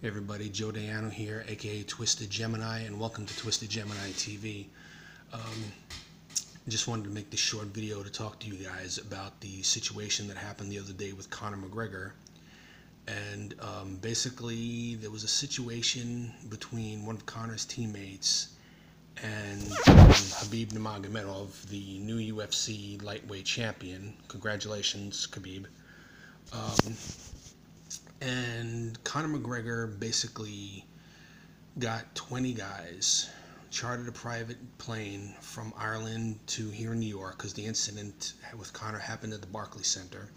Hey everybody, Joe Dayano here, aka Twisted Gemini, and welcome to Twisted Gemini TV. Um, just wanted to make this short video to talk to you guys about the situation that happened the other day with Conor McGregor. And um, basically, there was a situation between one of Conor's teammates and um, Khabib Nurmagomedov, the new UFC lightweight champion. Congratulations, Khabib. Um, and Conor McGregor basically got 20 guys, chartered a private plane from Ireland to here in New York because the incident with Conor happened at the Barclays Center.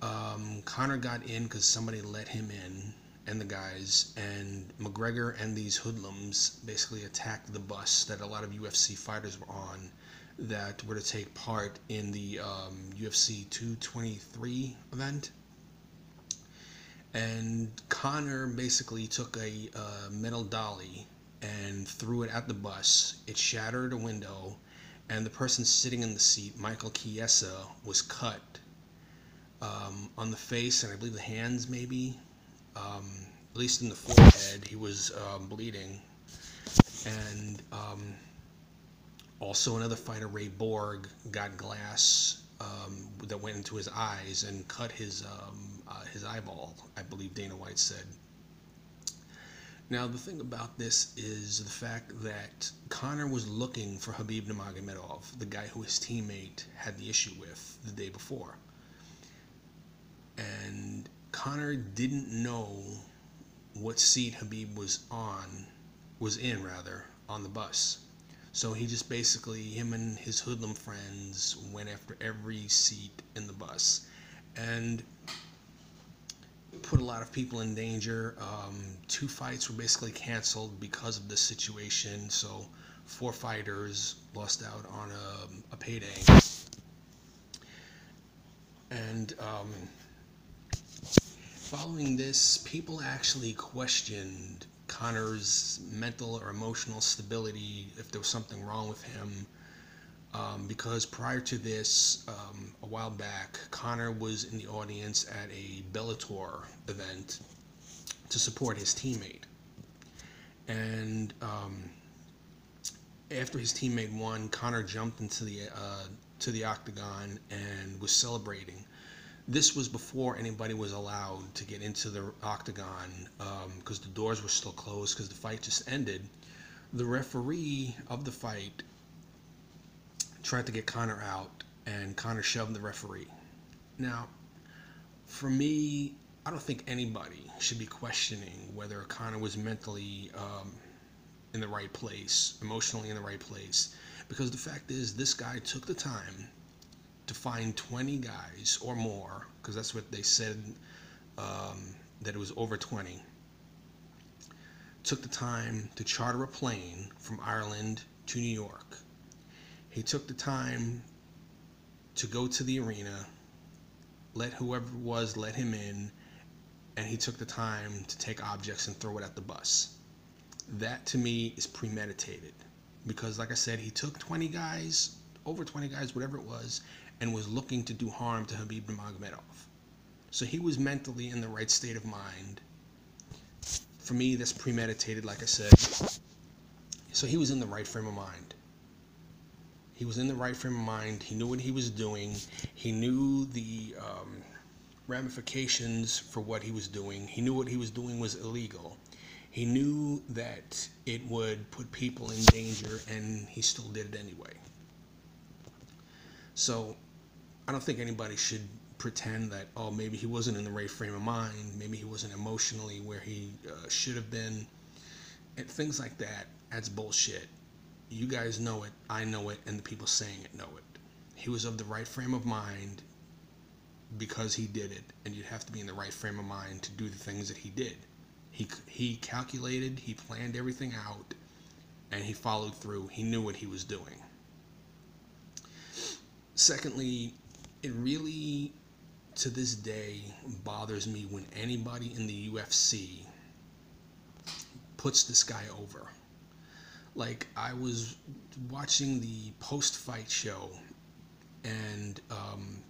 Um, Conor got in because somebody let him in and the guys, and McGregor and these hoodlums basically attacked the bus that a lot of UFC fighters were on that were to take part in the um, UFC 223 event and Conor basically took a uh, metal dolly and threw it at the bus. It shattered a window, and the person sitting in the seat, Michael Chiesa, was cut um, on the face and I believe the hands, maybe. Um, at least in the forehead, he was uh, bleeding. And um, also, another fighter, Ray Borg, got glass um, that went into his eyes and cut his um, uh, his eyeball. I believe Dana White said. Now the thing about this is the fact that Conor was looking for Khabib Nurmagomedov, the guy who his teammate had the issue with the day before, and Conor didn't know what seat Khabib was on, was in rather, on the bus. So he just basically, him and his hoodlum friends went after every seat in the bus and put a lot of people in danger. Um, two fights were basically canceled because of this situation. So four fighters lost out on a, a payday. And um, following this, people actually questioned Conor's mental or emotional stability, if there was something wrong with him. Um, because prior to this, um, a while back, Conor was in the audience at a Bellator event to support his teammate. And um, after his teammate won, Conor jumped into the uh, to the octagon and was celebrating this was before anybody was allowed to get into the octagon because um, the doors were still closed because the fight just ended. The referee of the fight tried to get Conor out, and Conor shoved the referee. Now, for me, I don't think anybody should be questioning whether Conor was mentally um, in the right place, emotionally in the right place, because the fact is, this guy took the time to find 20 guys or more, because that's what they said um, that it was over 20, took the time to charter a plane from Ireland to New York. He took the time to go to the arena, let whoever was let him in, and he took the time to take objects and throw it at the bus. That to me is premeditated because, like I said, he took 20 guys, over 20 guys, whatever it was, and was looking to do harm to Khabib Nurmagomedov. So he was mentally in the right state of mind. For me, that's premeditated, like I said. So he was in the right frame of mind. He was in the right frame of mind. He knew what he was doing. He knew the um, ramifications for what he was doing. He knew what he was doing was illegal. He knew that it would put people in danger, and he still did it anyway. So I don't think anybody should pretend that oh maybe he wasn't in the right frame of mind, maybe he wasn't emotionally where he uh, should have been, and things like that. That's bullshit. You guys know it, I know it, and the people saying it know it. He was of the right frame of mind because he did it, and you'd have to be in the right frame of mind to do the things that he did. He he calculated, he planned everything out, and he followed through. He knew what he was doing. Secondly, it really to this day bothers me when anybody in the UFC puts this guy over. Like I was watching the post-fight show, and um,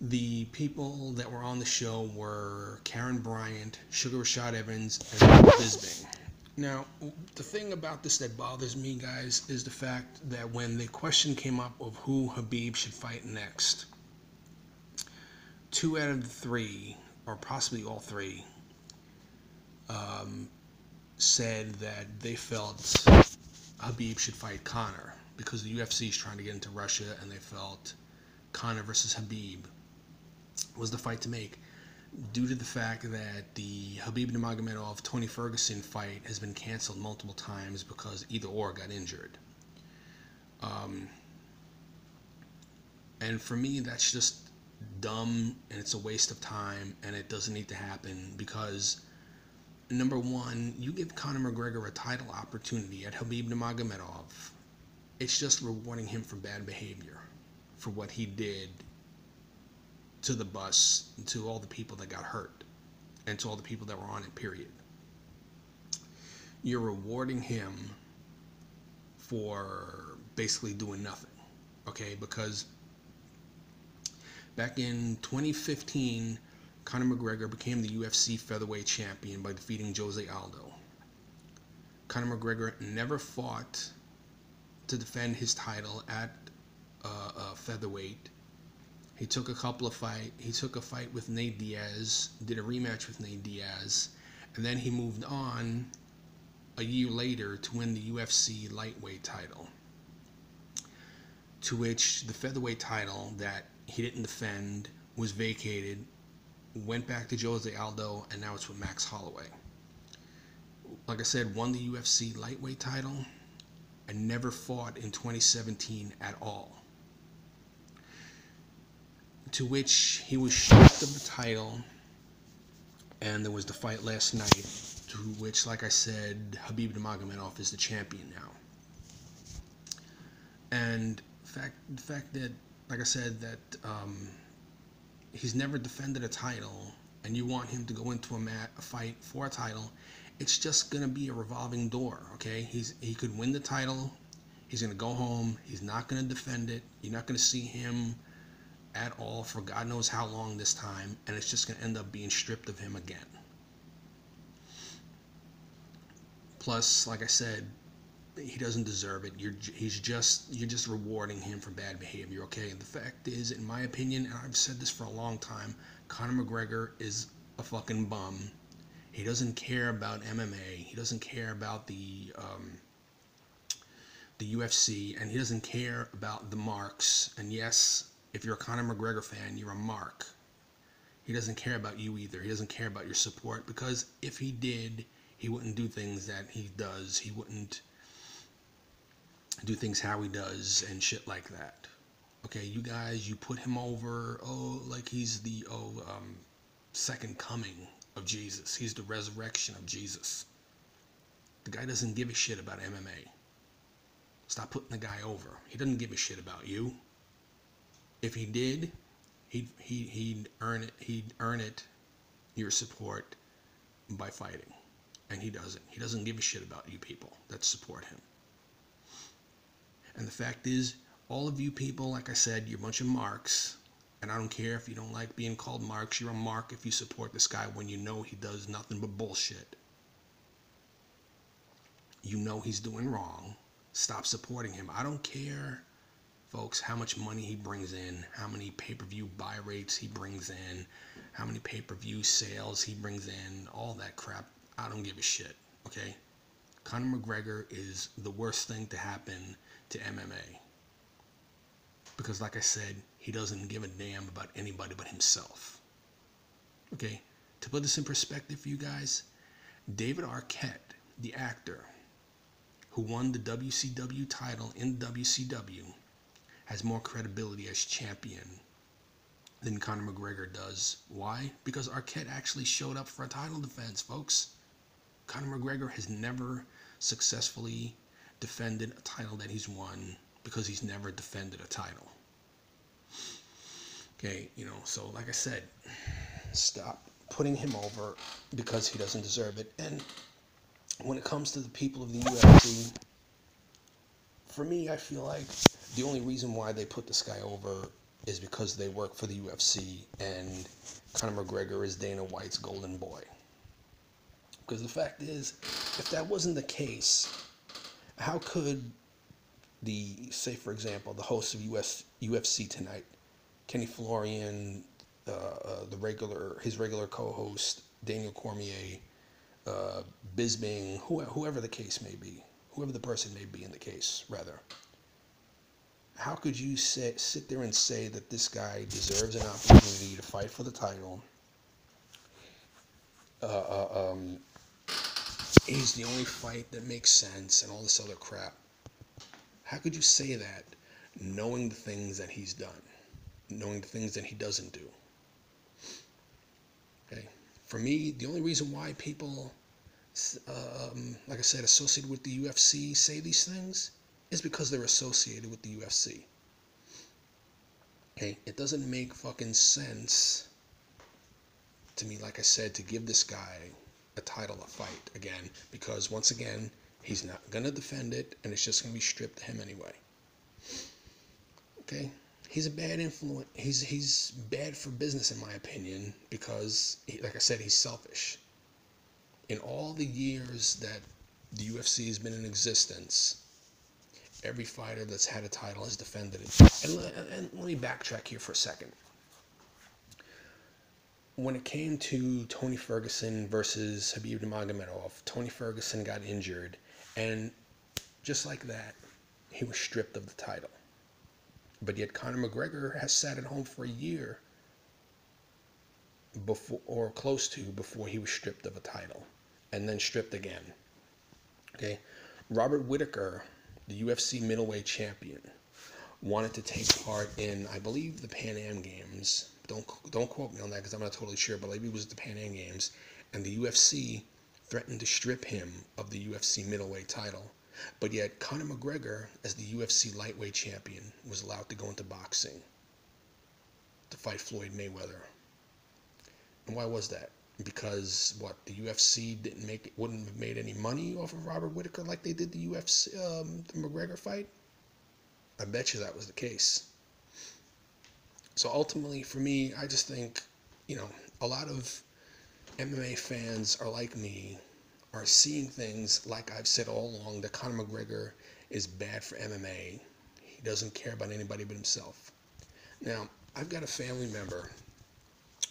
The people that were on the show were Karyn Bryant, Sugar Rashad Evans, and Bisping. Now, the thing about this that bothers me, guys, is the fact that when the question came up of who Khabib should fight next, two out of the three, or possibly all three, um, said that they felt Khabib should fight Conor because the UFC is trying to get into Russia and they felt Conor versus Khabib was the fight to make due to the fact that the Khabib Nurmagomedov Tony Ferguson fight has been canceled multiple times because either or got injured. Um, and for me, that's just dumb and it's a waste of time and it doesn't need to happen because number one, you give Conor McGregor a title opportunity at Khabib Nurmagomedov. It's just rewarding him for bad behavior, for what he did to the bus, to all the people that got hurt, and to all the people that were on it, period. You're rewarding him for basically doing nothing, okay? Because back in 2015, Conor McGregor became the UFC featherweight champion by defeating Jose Aldo. Conor McGregor never fought to defend his title at uh, uh, featherweight he took a couple of fight. He took a fight with Nate Diaz, did a rematch with Nate Diaz, and then he moved on a year later to win the UFC lightweight title. To which the featherweight title that he didn't defend was vacated, went back to Jose Aldo, and now it's with Max Holloway. Like I said, won the UFC lightweight title and never fought in 2017 at all to which he was stripped of the title, and there was the fight last night, to which, like I said, Khabib Nurmagomedov is the champion now. And fact, the fact that, like I said, that um, he's never defended a title, and you want him to go into a, mat, a fight for a title, it's just gonna be a revolving door. Okay, he's he could win the title, he's gonna go home, he's not gonna defend it. You're not gonna see him at all for God knows how long this time, and it's just going to end up being stripped of him again. Plus, like I said, he doesn't deserve it. You're he's just you're just rewarding him for bad behavior. Okay. And The fact is, in my opinion, and I've said this for a long time, Conor McGregor is a fucking bum. He doesn't care about MMA. He doesn't care about the um, the UFC, and he doesn't care about the marks. And yes, if you're a Conor McGregor fan, you're a mark. He doesn't care about you either. He doesn't care about your support because if he did, he wouldn't do things that he does. He wouldn't do things how he does and shit like that. Okay, you guys, you put him over, oh, like he's the oh um, second coming of Jesus. He's the resurrection of Jesus. The guy doesn't give a shit about MMA. Stop putting the guy over. He doesn't give a shit about you. If he did, he'd, he, he'd earn it. He'd earn it, your support, by fighting, and he doesn't. He doesn't give a shit about you people that support him. And the fact is, all of you people, like I said, you're a bunch of marks. And I don't care if you don't like being called marks. You're a mark if you support this guy when you know he does nothing but bullshit. You know he's doing wrong. Stop supporting him. I don't care folks, how much money he brings in, how many pay per view buy rates he brings in, how many pay per view sales he brings in, all that crap. I don't give a shit, okay? Conor McGregor is the worst thing to happen to MMA. Because, like I said, he doesn't give a damn about anybody but himself. Okay? To put this in perspective for you guys, David Arquette, the actor who won the WCW title in WCW, has more credibility as champion than Conor McGregor does. Why? Because Arquette actually showed up for a title defense, folks. Conor McGregor has never successfully defended a title that he's won because he's never defended a title. Okay, you know, so like I said, stop putting him over because he doesn't deserve it. And when it comes to the people of the UFC, for me, I feel like the only reason why they put this guy over is because they work for the UFC and Conor McGregor is Dana White's golden boy. Because the fact is, if that wasn't the case, how could the, say for example, the host of US, UFC tonight, Kenny Florian, uh, uh, the regular, his regular co-host, Daniel Cormier, uh, Bisping, whoever the case may be, whoever the person may be in the case, rather. How could you sit, sit there and say that this guy deserves an opportunity to fight for the title? Uh, uh, um, he's the only fight that makes sense and all this other crap. How could you say that knowing the things that he's done, knowing the things that he doesn't do? Okay. For me, the only reason why people, um, like I said, associated with the UFC say these things is because they're associated with the UFC. Okay. It doesn't make fucking sense to me, like I said, to give this guy a title a fight again because once again he's not going to defend it and it's just going to be stripped to him anyway okay he's a bad influence he's he's bad for business in my opinion because he, like i said he's selfish in all the years that the ufc has been in existence every fighter that's had a title has defended it and, and let me backtrack here for a second when it came to Tony Ferguson versus Khabib Nurmagomedov, Tony Ferguson got injured, and just like that, he was stripped of the title. But yet Conor McGregor has sat at home for a year before or close to before he was stripped of a title and then stripped again. Okay. Robert Whitaker, the UFC middleweight champion, wanted to take part in I believe the Pan Am games don't don't quote me on that because I'm not totally sure, but maybe it was the Pan Am Games, and the UFC threatened to strip him of the UFC middleweight title. But yet Conor McGregor, as the UFC lightweight champion, was allowed to go into boxing to fight Floyd Mayweather. And why was that? Because what the UFC didn't make wouldn't have made any money off of Robert Whitaker like they did the UFC um, the McGregor fight. I bet you that was the case. So ultimately, for me, I just think, you know, a lot of MMA fans are like me, are seeing things like I've said all along that Conor McGregor is bad for MMA. He doesn't care about anybody but himself. Now, I've got a family member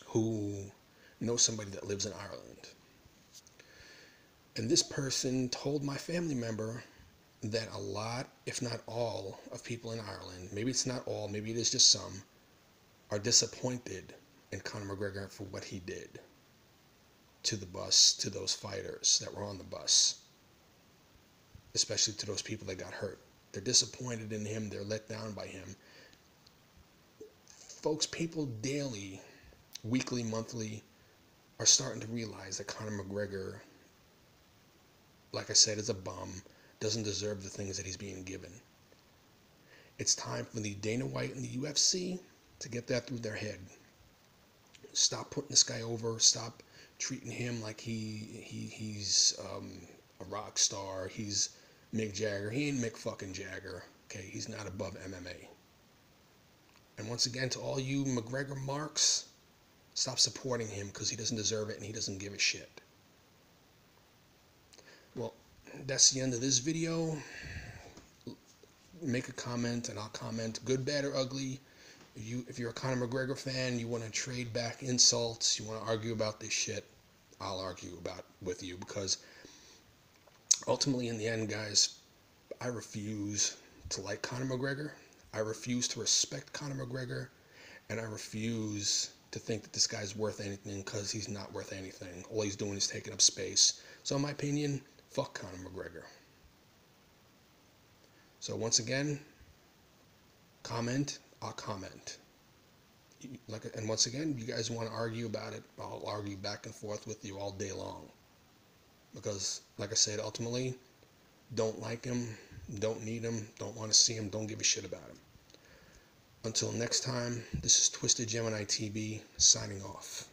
who knows somebody that lives in Ireland. And this person told my family member that a lot, if not all, of people in Ireland, maybe it's not all, maybe it is just some, are disappointed in Conor McGregor for what he did to the bus, to those fighters that were on the bus, especially to those people that got hurt. They're disappointed in him, they're let down by him. Folks, people daily, weekly, monthly, are starting to realize that Conor McGregor, like I said, is a bum, doesn't deserve the things that he's being given. It's time for the Dana White and the UFC to get that through their head. Stop putting this guy over. Stop treating him like he he he's um, a rock star. He's Mick Jagger. He ain't Mick fucking Jagger. Okay, he's not above MMA. And once again, to all you McGregor marks, stop supporting him because he doesn't deserve it and he doesn't give a shit. Well, that's the end of this video. Make a comment and I'll comment, good, bad, or ugly if you if you're a Conor McGregor fan, you want to trade back insults, you want to argue about this shit, I'll argue about with you because ultimately in the end, guys, I refuse to like Conor McGregor. I refuse to respect Conor McGregor, and I refuse to think that this guy's worth anything because he's not worth anything. All he's doing is taking up space. So, in my opinion, fuck Conor McGregor. So, once again, comment, I'll comment. Like, and once again, you guys want to argue about it, I'll argue back and forth with you all day long. Because, like I said, ultimately, don't like him, don't need him, don't want to see him, don't give a shit about him. Until next time, this is Twisted Gemini TV signing off.